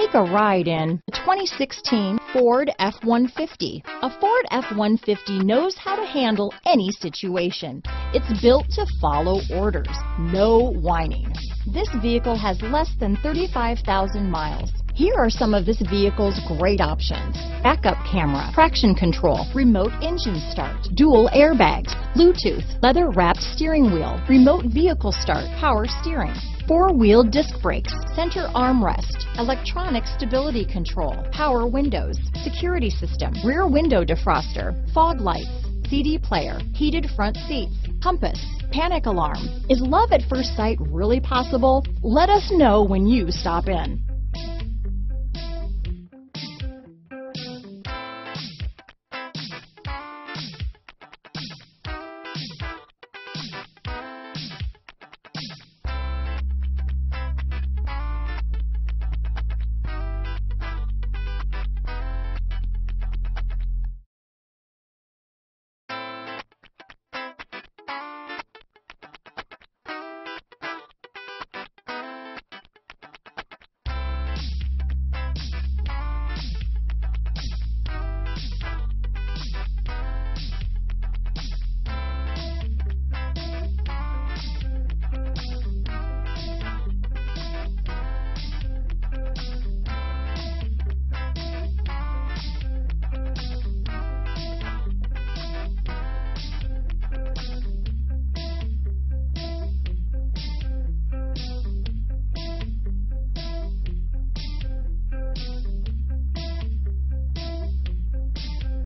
Take a ride in the 2016 Ford F-150. A Ford F-150 knows how to handle any situation. It's built to follow orders, no whining. This vehicle has less than 35,000 miles. Here are some of this vehicle's great options. Backup camera, traction control, remote engine start, dual airbags, Bluetooth, leather wrapped steering wheel, remote vehicle start, power steering, four-wheel disc brakes, center armrest, electronic stability control, power windows, security system, rear window defroster, fog lights, CD player, heated front seats, compass, panic alarm. Is love at first sight really possible? Let us know when you stop in.